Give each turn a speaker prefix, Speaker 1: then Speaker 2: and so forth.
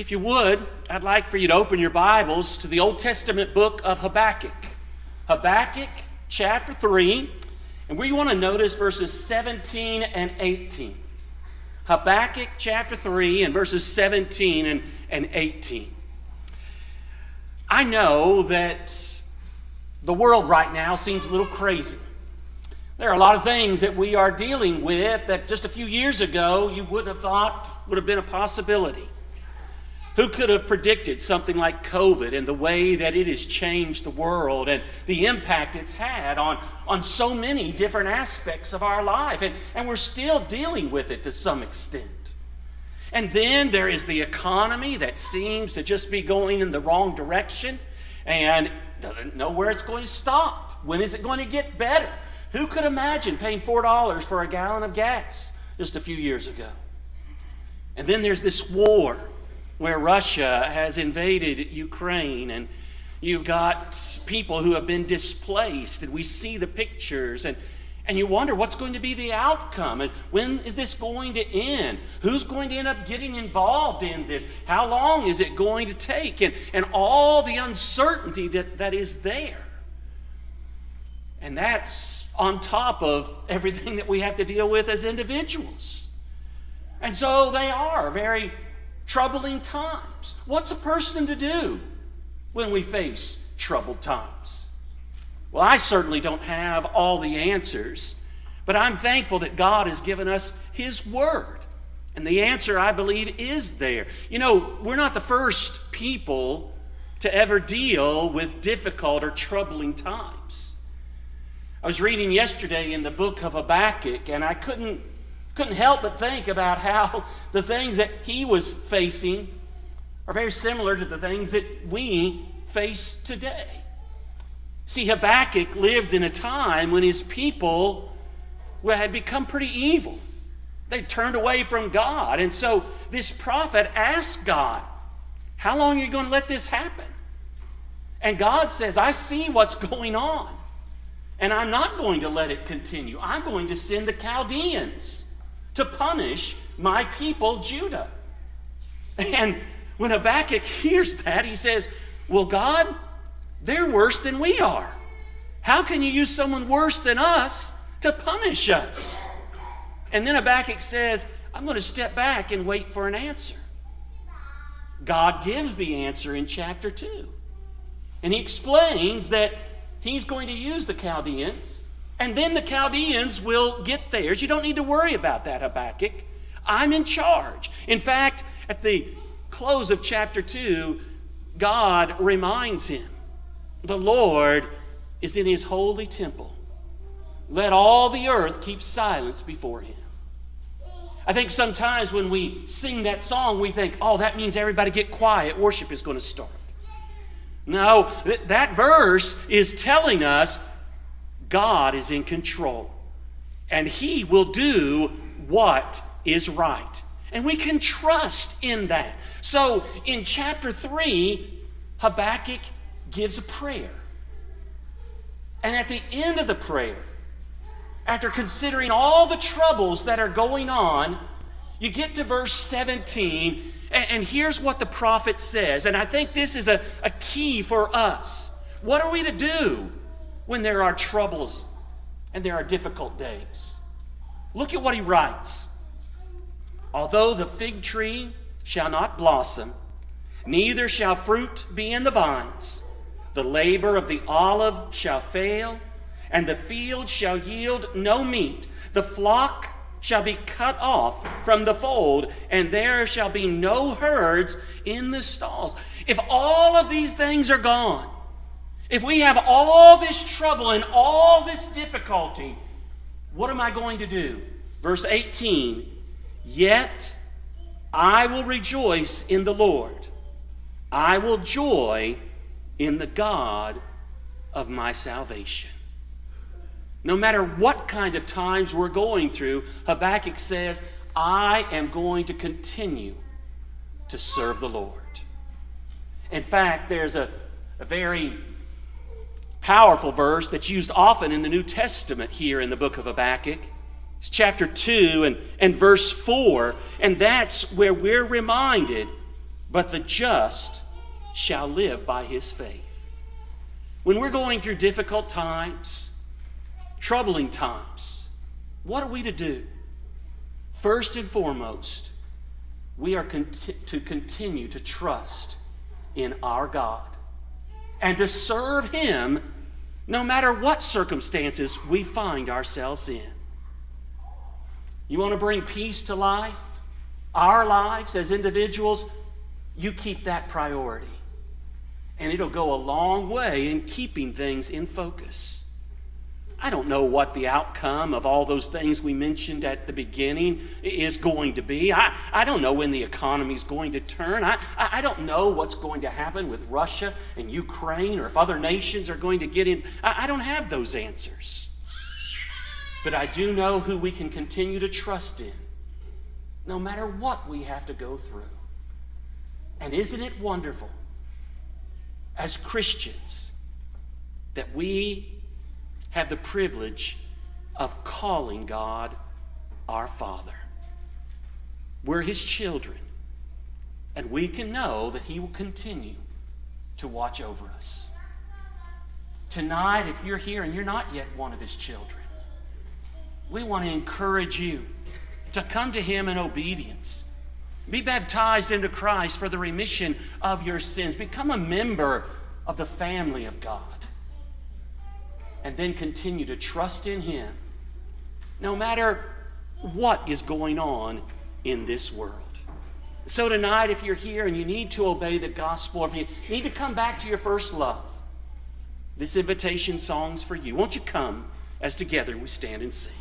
Speaker 1: If you would, I'd like for you to open your Bibles to the Old Testament book of Habakkuk. Habakkuk chapter 3, and we want to notice verses 17 and 18. Habakkuk chapter 3 and verses 17 and, and 18. I know that the world right now seems a little crazy. There are a lot of things that we are dealing with that just a few years ago you wouldn't have thought would have been a possibility. Who could have predicted something like COVID and the way that it has changed the world and the impact it's had on, on so many different aspects of our life? And, and we're still dealing with it to some extent. And then there is the economy that seems to just be going in the wrong direction and doesn't know where it's going to stop. When is it going to get better? Who could imagine paying $4 for a gallon of gas just a few years ago? And then there's this war where Russia has invaded Ukraine and you've got people who have been displaced and we see the pictures and and you wonder what's going to be the outcome and when is this going to end? Who's going to end up getting involved in this? How long is it going to take? And, and all the uncertainty that, that is there. And that's on top of everything that we have to deal with as individuals. And so they are very troubling times. What's a person to do when we face troubled times? Well, I certainly don't have all the answers, but I'm thankful that God has given us His Word. And the answer, I believe, is there. You know, we're not the first people to ever deal with difficult or troubling times. I was reading yesterday in the book of Habakkuk, and I couldn't couldn't help but think about how the things that he was facing are very similar to the things that we face today. See, Habakkuk lived in a time when his people had become pretty evil. They turned away from God. And so this prophet asked God, How long are you going to let this happen? And God says, I see what's going on. And I'm not going to let it continue. I'm going to send the Chaldeans to punish my people, Judah. And when Habakkuk hears that, he says, Well, God, they're worse than we are. How can you use someone worse than us to punish us? And then Habakkuk says, I'm going to step back and wait for an answer. God gives the answer in chapter 2. And he explains that he's going to use the Chaldeans and then the Chaldeans will get theirs. You don't need to worry about that, Habakkuk. I'm in charge. In fact, at the close of chapter 2, God reminds him the Lord is in his holy temple. Let all the earth keep silence before him. I think sometimes when we sing that song, we think, oh, that means everybody get quiet. Worship is going to start. No, that verse is telling us God is in control, and He will do what is right. And we can trust in that. So in chapter 3, Habakkuk gives a prayer. And at the end of the prayer, after considering all the troubles that are going on, you get to verse 17, and, here's what the prophet says. And I think this is a, a key for us. What are we to do when there are troubles and there are difficult days. Look at what he writes. Although the fig tree shall not blossom, neither shall fruit be in the vines, the labor of the olive shall fail, and the field shall yield no meat. The flock shall be cut off from the fold, and there shall be no herds in the stalls. If all of these things are gone, if we have all this trouble and all this difficulty, what am I going to do? Verse 18 Yet I will rejoice in the Lord, I will joy in the God of my salvation. No matter what kind of times we're going through, Habakkuk says, I am going to continue to serve the Lord. In fact, there's a, a very powerful verse that's used often in the New Testament here in the book of Habakkuk. It's chapter 2 and, and verse 4, and that's where we're reminded but the just shall live by his faith. When we're going through difficult times, troubling times, what are we to do? First and foremost, we are to continue to trust in our God and to serve Him no matter what circumstances we find ourselves in. You want to bring peace to life, our lives as individuals? You keep that priority. And it'll go a long way in keeping things in focus. I don't know what the outcome of all those things we mentioned at the beginning is going to be. I, I don't know when the economy is going to turn. I, I don't know what's going to happen with Russia and Ukraine or if other nations are going to get in. I, I don't have those answers. But I do know who we can continue to trust in, no matter what we have to go through. And isn't it wonderful as Christians that we have the privilege of calling God our Father. We're His children, and we can know that He will continue to watch over us. Tonight, if you're here and you're not yet one of His children, we want to encourage you to come to Him in obedience. Be baptized into Christ for the remission of your sins. Become a member of the family of God and then continue to trust in Him no matter what is going on in this world. So, tonight, if you're here and you need to obey the gospel, if you need to come back to your first love, this invitation song's for you. Won't you come as together we stand and sing?